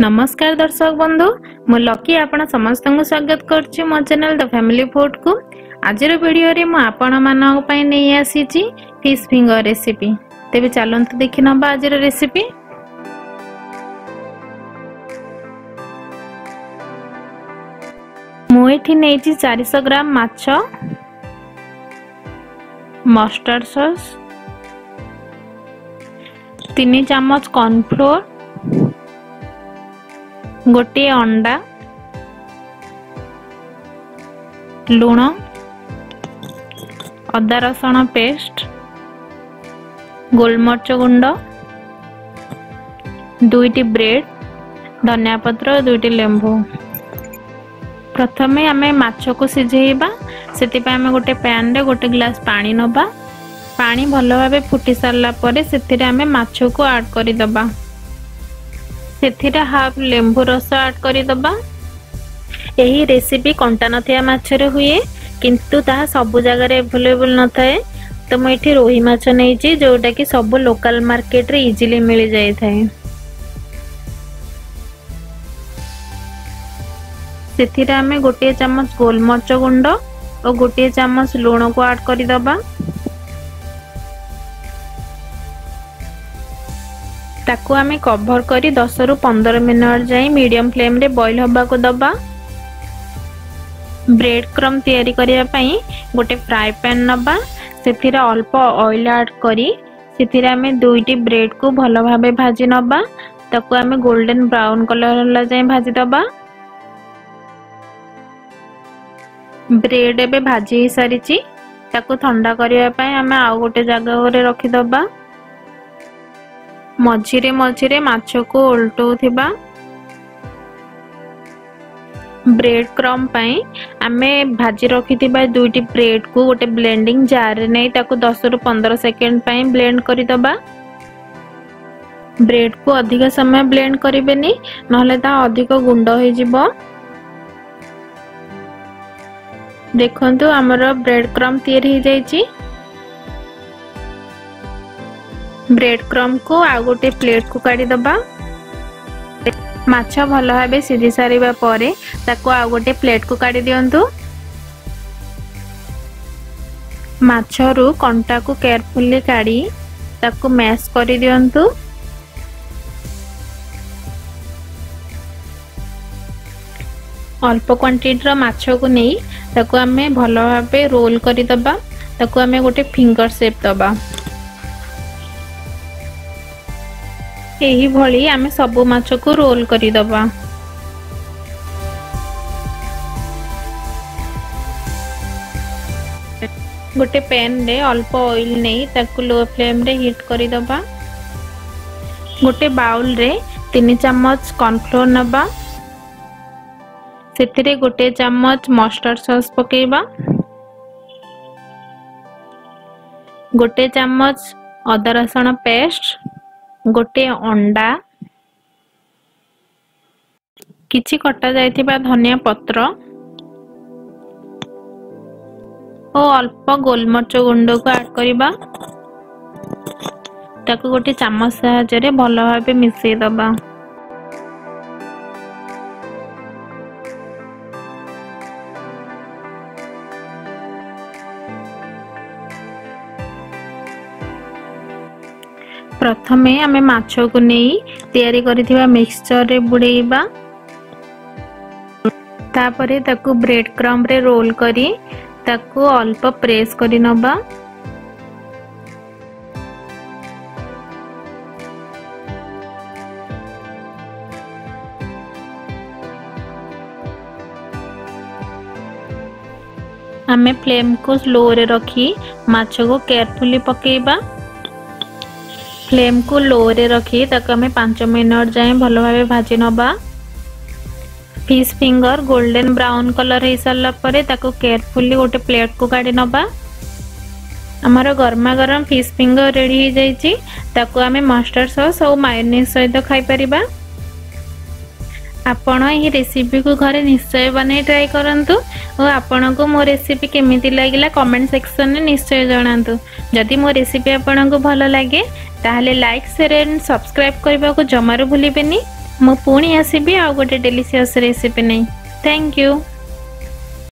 ନମସ୍କାର ଦର୍ଶକ ବନ୍ଧୁ ମୁଁ ଲକି ଆପଣ ସମସ୍ତଙ୍କୁ ସ୍ୱାଗତ କରୁଛି ମୋ ଚ୍ୟାନେଲ ଦ ଫ୍ୟାମିଲି ଫୁଡ଼କୁ ଆଜିର ଭିଡ଼ିଓରେ ମୁଁ ଆପଣମାନଙ୍କ ପାଇଁ ନେଇ ଆସିଛି ଫିସ୍ ଫିଙ୍ଗର ରେସିପି ତେବେ ଚାଲନ୍ତୁ ଦେଖି ନେବା ଆଜିର ରେସିପି ମୁଁ ଏଠି ନେଇଛି ଚାରିଶହ ଗ୍ରାମ ମାଛ ମଷ୍ଟାର୍ଡ଼ ସସ୍ ତିନି ଚାମଚ କର୍ଣ୍ଣଫ୍ଲୋର୍ ଗୋଟିଏ ଅଣ୍ଡା ଲୁଣ ଅଦା ରସୁଣ ପେଷ୍ଟ ଗୋଲମରିଚ ଗୁଣ୍ଡ ଦୁଇଟି ବ୍ରେଡ଼ ଧନିଆ ପତ୍ର ଦୁଇଟି ଲେମ୍ବୁ ପ୍ରଥମେ ଆମେ ମାଛକୁ ସିଝେଇବା ସେଥିପାଇଁ ଆମେ ଗୋଟେ ପ୍ୟାନ୍ରେ ଗୋଟେ ଗ୍ଲାସ୍ ପାଣି ନେବା ପାଣି ଭଲ ଭାବେ ଫୁଟି ସାରିଲା ପରେ ସେଥିରେ ଆମେ ମାଛକୁ ଆଡ଼୍ କରିଦେବା ସେଥିରେ ହାଫ୍ ଲେମ୍ବୁ ରସ ଆଡ଼୍ କରିଦେବା ଏହି ରେସିପି କଣ୍ଟା ନଥିବା ମାଛରେ ହୁଏ କିନ୍ତୁ ତାହା ସବୁ ଜାଗାରେ ଏଭେଲେବୁଲ୍ ନଥାଏ ତ ମୁଁ ଏଠି ରୋହି ମାଛ ନେଇଛି ଯେଉଁଟାକି ସବୁ ଲୋକାଲ୍ ମାର୍କେଟରେ ଇଜିଲି ମିଳିଯାଇଥାଏ ସେଥିରେ ଆମେ ଗୋଟିଏ ଚାମଚ ଗୋଲମରିଚ ଗୁଣ୍ଡ ଓ ଗୋଟିଏ ଚାମଚ ଲୁଣକୁ ଆଡ଼୍ କରିଦେବା ତାକୁ ଆମେ କଭର୍ କରି ଦଶରୁ ପନ୍ଦର ମିନିଟ୍ ଯାଏଁ ମିଡ଼ିୟମ୍ ଫ୍ଲେମ୍ରେ ବଏଲ୍ ହେବାକୁ ଦେବା ବ୍ରେଡ୍ କ୍ରମ୍ ତିଆରି କରିବା ପାଇଁ ଗୋଟେ ଫ୍ରାଏ ପ୍ୟାନ୍ ନେବା ସେଥିରେ ଅଳ୍ପ ଅଏଲ୍ ଆଡ଼୍ କରି ସେଥିରେ ଆମେ ଦୁଇଟି ବ୍ରେଡ୍କୁ ଭଲ ଭାବେ ଭାଜି ନେବା ତାକୁ ଆମେ ଗୋଲ୍ଡେନ୍ ବ୍ରାଉନ୍ କଲର୍ ହେଲା ଯାଏଁ ଭାଜିଦେବା ବ୍ରେଡ୍ ଏବେ ଭାଜି ହେଇସାରିଛି ତାକୁ ଥଣ୍ଡା କରିବା ପାଇଁ ଆମେ ଆଉ ଗୋଟେ ଜାଗାରେ ରଖିଦେବା ମଝିରେ ମଝିରେ ମାଛକୁ ଓଲଟଉଥିବା ବ୍ରେଡ୍ କ୍ରମ୍ ପାଇଁ ଆମେ ଭାଜି ରଖିଥିବା ଦୁଇଟି ବ୍ରେଡ୍କୁ ଗୋଟେ ବ୍ଲେଣ୍ଡିଂ ଜାର୍ରେ ନେଇ ତାକୁ ଦଶରୁ ପନ୍ଦର ସେକେଣ୍ଡ ପାଇଁ ବ୍ଲେଣ୍ଡ କରିଦେବା ବ୍ରେଡ୍କୁ ଅଧିକ ସମୟ ବ୍ଲେଣ୍ଡ କରିବେନି ନହେଲେ ତାହା ଅଧିକ ଗୁଣ୍ଡ ହୋଇଯିବ ଦେଖନ୍ତୁ ଆମର ବ୍ରେଡ୍ କ୍ରମ୍ ତିଆରି ହୋଇଯାଇଛି ବ୍ରେଡ୍ କ୍ରମ୍କୁ ଆଉ ଗୋଟେ ପ୍ଲେଟ୍କୁ କାଢ଼ିଦେବା ମାଛ ଭଲ ଭାବେ ସିଝି ସାରିବା ପରେ ତାକୁ ଆଉ ଗୋଟେ ପ୍ଲେଟ୍କୁ କାଢ଼ି ଦିଅନ୍ତୁ ମାଛରୁ କଣ୍ଟାକୁ କେୟାରଫୁଲି କାଢ଼ି ତାକୁ ମ୍ୟାସ୍ କରିଦିଅନ୍ତୁ ଅଳ୍ପ କ୍ୱାଣ୍ଟିଟିର ମାଛକୁ ନେଇ ତାକୁ ଆମେ ଭଲ ଭାବେ ରୋଲ୍ କରିଦେବା ତାକୁ ଆମେ ଗୋଟେ ଫିଙ୍ଗର ସେପ୍ ଦେବା ଏହିଭଳି ଆମେ ସବୁ ମାଛକୁ ରୋଲ୍ କରିଦେବା ଗୋଟେ ପ୍ୟାନ୍ରେ ଅଳ୍ପ ଅଏଲ୍ ନେଇ ତାକୁ ଲୋ ଫ୍ଲେମ୍ରେ ହିଟ୍ କରିଦେବା ଗୋଟେ ବାଉଲ୍ରେ ତିନି ଚାମଚ କର୍ଣ୍ଣଫ୍ଲୋର୍ ନେବା ସେଥିରେ ଗୋଟେ ଚାମଚ ମଷ୍ଟାର୍ଡ଼ ସସ୍ ପକାଇବା ଗୋଟେ ଚାମଚ ଅଦା ରସୁଣ ପେଷ୍ଟ ଗୋଟିଏ ଅଣ୍ଡା କିଛି କଟା ଯାଇଥିବା ଧନିଆ ପତ୍ର ଓ ଅଳ୍ପ ଗୋଲମରିଚ ଗୁଣ୍ଡକୁ ଆଡ୍ କରିବା ତାକୁ ଗୋଟେ ଚାମଚ ସାହାଯ୍ୟରେ ଭଲ ଭାବେ ମିଶାଇ ଦେବା ପ୍ରଥମେ ଆମେ ମାଛକୁ ନେଇ ତିଆରି କରିଥିବା ମିକ୍ସଚରରେ ବୁଡ଼େଇବା ତାପରେ ତାକୁ ବ୍ରେଡ୍ କ୍ରମ୍ବରେ ରୋଲ୍ କରି ତାକୁ ଅଳ୍ପ ପ୍ରେସ୍ କରି ନେବା ଆମେ ଫ୍ଲେମ୍କୁ ସ୍ଲୋରେ ରଖି ମାଛକୁ କେୟାରଫୁଲି ପକାଇବା फ्लेम को लो रे रखी आम पांच मिनट जाए भल भाव भाजी ना fish finger golden brown colour हो सर केयरफुली गोटे प्लेट को काढ़ी ना आमर गरमा गरम फिश फिंगर रेडी जाइए ताको आम मस्टर्ड सस् और मायोनिज सहित खाई आपण यह रेसीपी को घरे निश्चय बनई ट्राए करूँ और आपण को मो रेसीपी केमी लगे कमेंट सेक्शन में निश्चय जहां जदि मो रेसीपी आपण को भल लगे তাহলে লাইক শেয়ার এন্ড সাবস্ক্রাইব কইবা কো জমা র ভুলিবে নি ম পুণি আসিবি আর গটে ডেলিশিয়াস রেসিপি নাই থ্যাঙ্ক ইউ